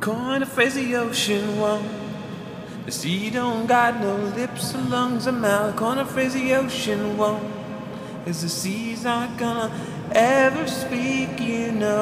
Coin a phrase the ocean won't. The sea don't got no lips or lungs or mouth. Coin a phrase the ocean won't. Cause the sea's not gonna ever speak, you know.